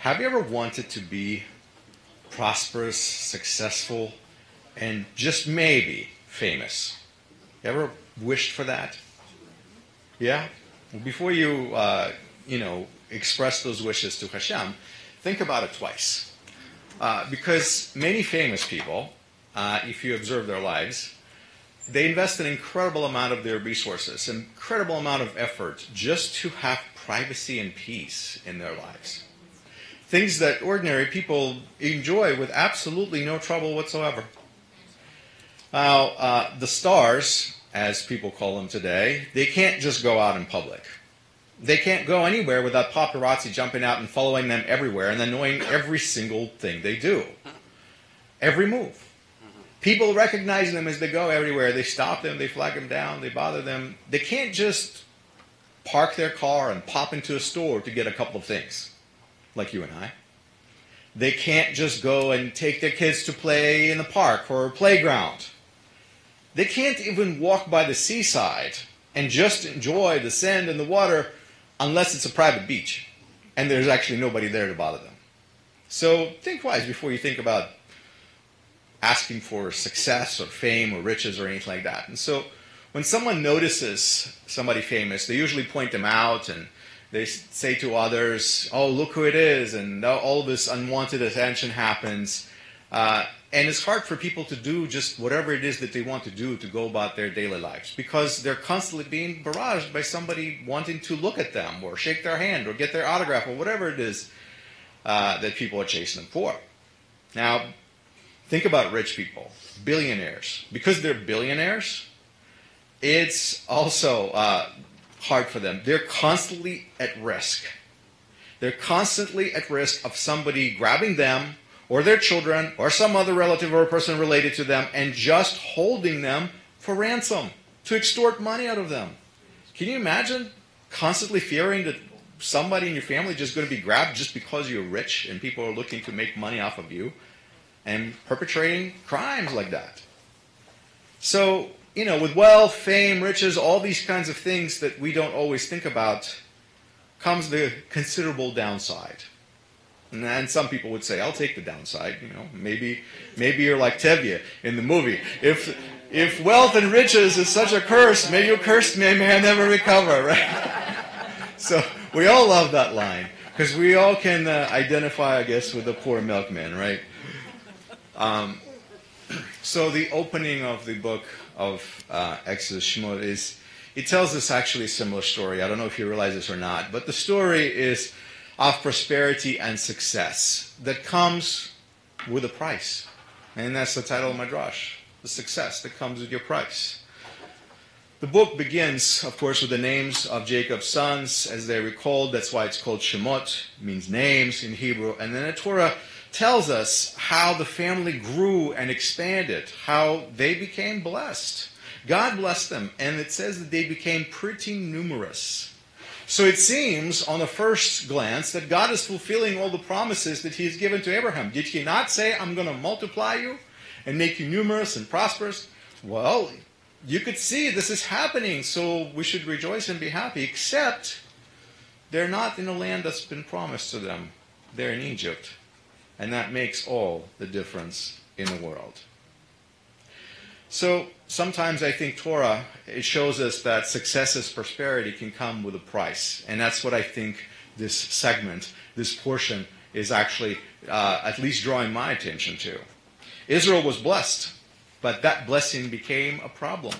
have you ever wanted to be prosperous, successful, and just maybe famous? You ever wished for that? Yeah? Before you, uh, you know, express those wishes to Hashem, think about it twice. Uh, because many famous people, uh, if you observe their lives, they invest an incredible amount of their resources, an incredible amount of effort just to have privacy and peace in their lives. Things that ordinary people enjoy with absolutely no trouble whatsoever. Now, uh, the stars, as people call them today, they can't just go out in public. They can't go anywhere without paparazzi jumping out and following them everywhere and then knowing every single thing they do, every move. People recognize them as they go everywhere. They stop them, they flag them down, they bother them. They can't just park their car and pop into a store to get a couple of things, like you and I. They can't just go and take their kids to play in the park or a playground. They can't even walk by the seaside and just enjoy the sand and the water unless it's a private beach and there's actually nobody there to bother them. So think twice before you think about asking for success or fame or riches or anything like that. And so when someone notices somebody famous, they usually point them out and they say to others, "Oh, look who it is," and all this unwanted attention happens. Uh, and it's hard for people to do just whatever it is that they want to do to go about their daily lives because they're constantly being barraged by somebody wanting to look at them or shake their hand or get their autograph or whatever it is uh, that people are chasing them for. Now, think about rich people, billionaires. Because they're billionaires, it's also uh, hard for them. They're constantly at risk. They're constantly at risk of somebody grabbing them or their children or some other relative or person related to them and just holding them for ransom to extort money out of them. Can you imagine constantly fearing that somebody in your family is just going to be grabbed just because you're rich and people are looking to make money off of you and perpetrating crimes like that? So, you know, with wealth, fame, riches, all these kinds of things that we don't always think about comes the considerable downside. And some people would say, "I'll take the downside." You know, maybe maybe you're like Tevye in the movie. If if wealth and riches is such a curse, may you curse me, may I never recover. Right? so we all love that line because we all can uh, identify, I guess, with the poor milkman, right? Um, so the opening of the book of uh, Exodus Shemot is it tells us actually a similar story. I don't know if you realize this or not, but the story is of prosperity and success that comes with a price. And that's the title of my drash the success that comes with your price. The book begins, of course, with the names of Jacob's sons as they are recalled. That's why it's called Shemot, means names in Hebrew. And then the Torah tells us how the family grew and expanded, how they became blessed. God blessed them, and it says that they became pretty numerous. So it seems, on the first glance, that God is fulfilling all the promises that He has given to Abraham. Did He not say, I'm going to multiply you and make you numerous and prosperous? Well, you could see this is happening, so we should rejoice and be happy, except they're not in a land that's been promised to them. They're in Egypt. And that makes all the difference in the world. So sometimes I think Torah it shows us that success as prosperity can come with a price, and that's what I think this segment, this portion, is actually uh, at least drawing my attention to. Israel was blessed, but that blessing became a problem.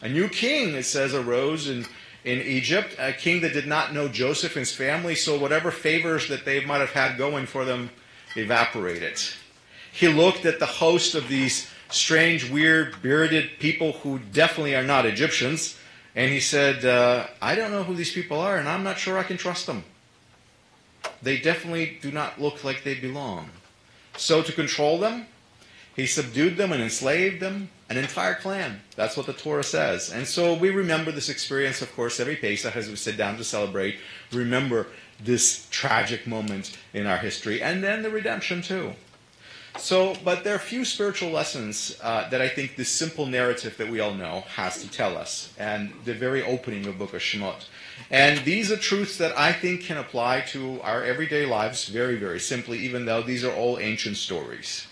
A new king, it says, arose in, in Egypt, a king that did not know Joseph and his family, so whatever favors that they might have had going for them evaporated. He looked at the host of these strange, weird, bearded people who definitely are not Egyptians. And he said, uh, I don't know who these people are, and I'm not sure I can trust them. They definitely do not look like they belong. So, to control them, he subdued them and enslaved them, an entire clan. That's what the Torah says. And so we remember this experience, of course, every Pesach as we sit down to celebrate. Remember this tragic moment in our history, and then the redemption, too. So, but there are a few spiritual lessons uh, that I think this simple narrative that we all know has to tell us, and the very opening of Book of Shemot. And these are truths that I think can apply to our everyday lives very, very simply, even though these are all ancient stories.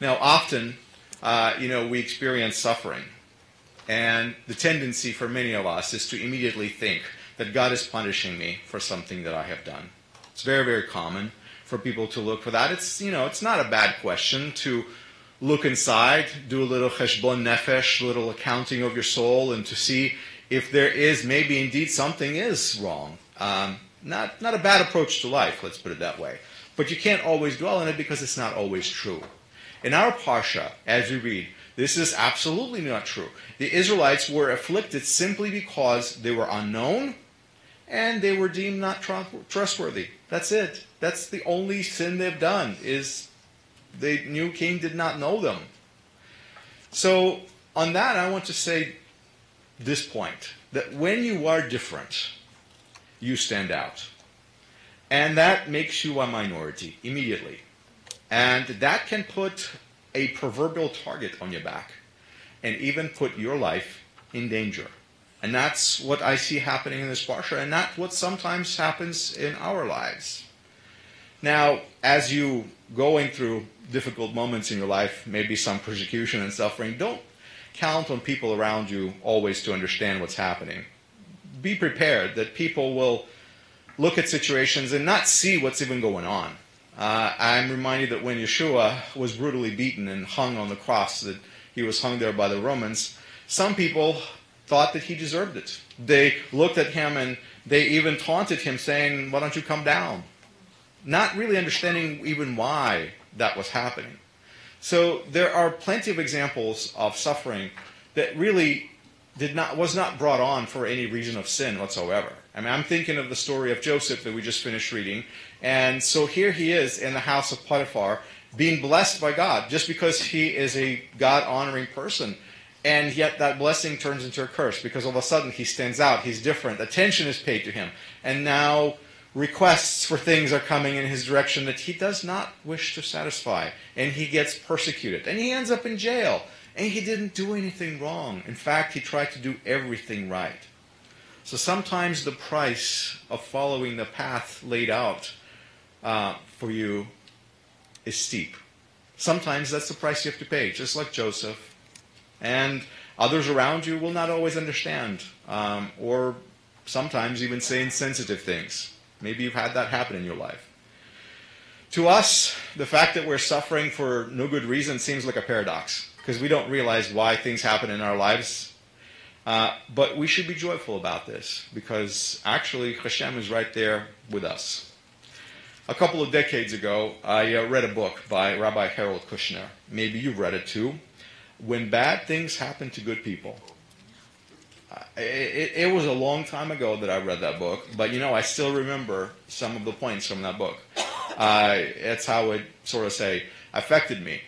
Now, often, uh, you know, we experience suffering, and the tendency for many of us is to immediately think that God is punishing me for something that I have done. It's very, very common for people to look for that. It's you know it's not a bad question to look inside, do a little cheshbon nefesh, little accounting of your soul, and to see if there is maybe indeed something is wrong. Um, not not a bad approach to life. Let's put it that way. But you can't always dwell in it because it's not always true. In our parsha, as we read, this is absolutely not true. The Israelites were afflicted simply because they were unknown and they were deemed not trustworthy. That's it. That's the only sin they've done is the new king did not know them. So on that, I want to say this point that when you are different, you stand out. And that makes you a minority immediately. And that can put a proverbial target on your back and even put your life in danger. And that's what I see happening in this parsha, and that's what sometimes happens in our lives. Now, as you going through difficult moments in your life, maybe some persecution and suffering, don't count on people around you always to understand what's happening. Be prepared that people will look at situations and not see what's even going on. Uh, I'm reminded that when Yeshua was brutally beaten and hung on the cross, that he was hung there by the Romans, some people thought that he deserved it. They looked at him and they even taunted him, saying, Why don't you come down? not really understanding even why that was happening. So there are plenty of examples of suffering that really did not was not brought on for any reason of sin whatsoever. I mean, I'm thinking of the story of Joseph that we just finished reading, and so here he is in the house of Potiphar, being blessed by God just because he is a God honoring person. And yet that blessing turns into a curse because all of a sudden he stands out, he's different, attention is paid to him, and now requests for things are coming in his direction that he does not wish to satisfy. And he gets persecuted. And he ends up in jail. And he didn't do anything wrong. In fact, he tried to do everything right. So sometimes the price of following the path laid out uh, for you is steep. Sometimes that's the price you have to pay, just like Joseph. And others around you will not always understand, um, or sometimes even say insensitive things. Maybe you've had that happen in your life. To us, the fact that we're suffering for no good reason seems like a paradox because we don't realize why things happen in our lives. Uh, but we should be joyful about this because actually Hashem is right there with us. A couple of decades ago, I uh, read a book by Rabbi Harold Kushner. Maybe you've read it too. When bad things happen to good people it, it, was a long time ago that I read that book, but you know, I still remember some of the points from that book. Uh, it's how it sort of say affected me.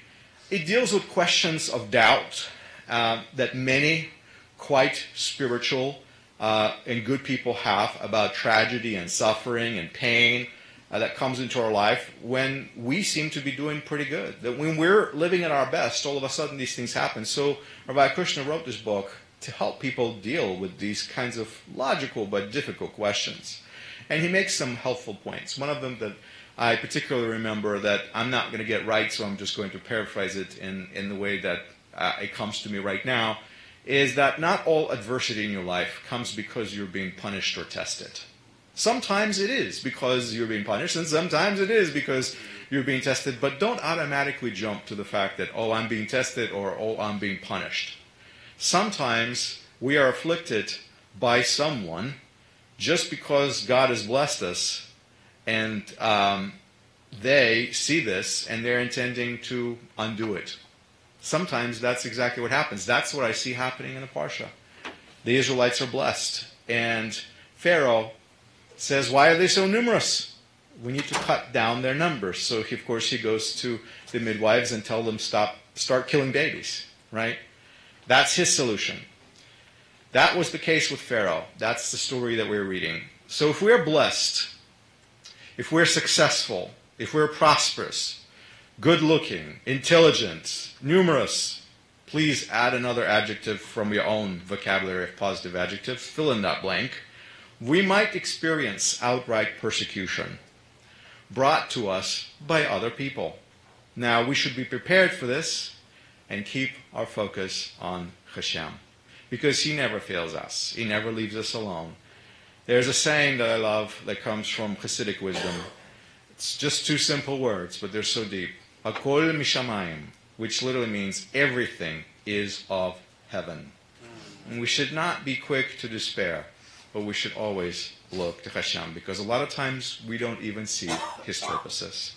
It deals with questions of doubt uh, that many quite spiritual uh, and good people have about tragedy and suffering and pain uh, that comes into our life when we seem to be doing pretty good. That when we're living at our best, all of a sudden these things happen. So Rabbi Kushner wrote this book to help people deal with these kinds of logical but difficult questions. And he makes some helpful points. One of them that I particularly remember that I'm not going to get right, so I'm just going to paraphrase it in, in the way that uh, it comes to me right now, is that not all adversity in your life comes because you're being punished or tested. Sometimes it is because you're being punished, and sometimes it is because you're being tested, but don't automatically jump to the fact that, oh, I'm being tested or, oh, I'm being punished. Sometimes we are afflicted by someone just because God has blessed us, and um, they see this and they're intending to undo it. Sometimes that's exactly what happens. That's what I see happening in the Parsha. The Israelites are blessed, and Pharaoh says, Why are they so numerous? We need to cut down their numbers. So, of course, he goes to the midwives and tell them, Stop, start killing babies, right? That's his solution. That was the case with Pharaoh. That's the story that we're reading. So if we're blessed, if we're successful, if we're prosperous, good looking, intelligent, numerous. Please add another adjective from your own vocabulary of positive adjectives. Fill in that blank. We might experience outright persecution brought to us by other people. Now, we should be prepared for this and keep our focus on Hashem because He never fails us, He never leaves us alone. There's a saying that I love that comes from Hasidic wisdom. It's just two simple words, but they're so deep. Hakol mishamayim, which literally means everything is of heaven. And we should not be quick to despair, but we should always look to Hashem because a lot of times we don't even see His purposes.